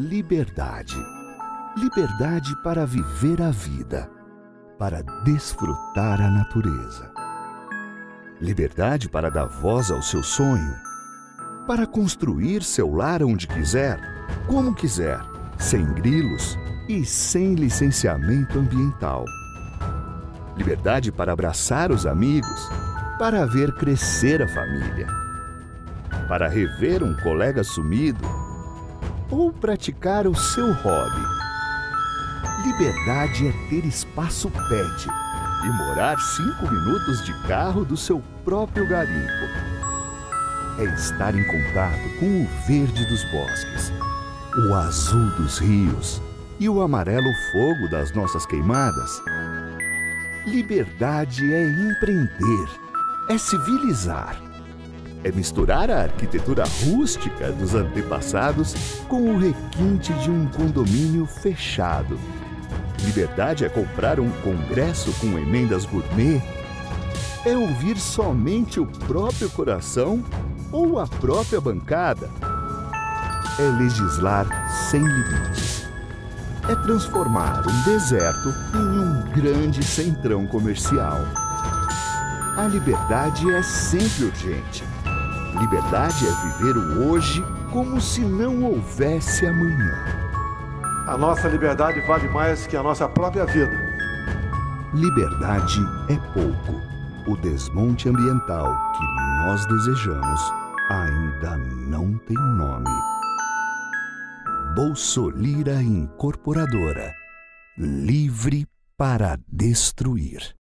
liberdade. Liberdade para viver a vida, para desfrutar a natureza. Liberdade para dar voz ao seu sonho, para construir seu lar onde quiser, como quiser, sem grilos e sem licenciamento ambiental. Liberdade para abraçar os amigos, para ver crescer a família, para rever um colega sumido ou praticar o seu hobby. Liberdade é ter espaço pet e morar cinco minutos de carro do seu próprio garimpo. É estar em contato com o verde dos bosques, o azul dos rios e o amarelo fogo das nossas queimadas. Liberdade é empreender, é civilizar é misturar a arquitetura rústica dos antepassados com o requinte de um condomínio fechado. Liberdade é comprar um congresso com emendas gourmet? É ouvir somente o próprio coração ou a própria bancada? É legislar sem limites. É transformar um deserto em um grande centrão comercial. A liberdade é sempre urgente Liberdade é viver o hoje como se não houvesse amanhã. A nossa liberdade vale mais que a nossa própria vida. Liberdade é pouco. O desmonte ambiental que nós desejamos ainda não tem nome. Bolsolira Incorporadora livre para destruir.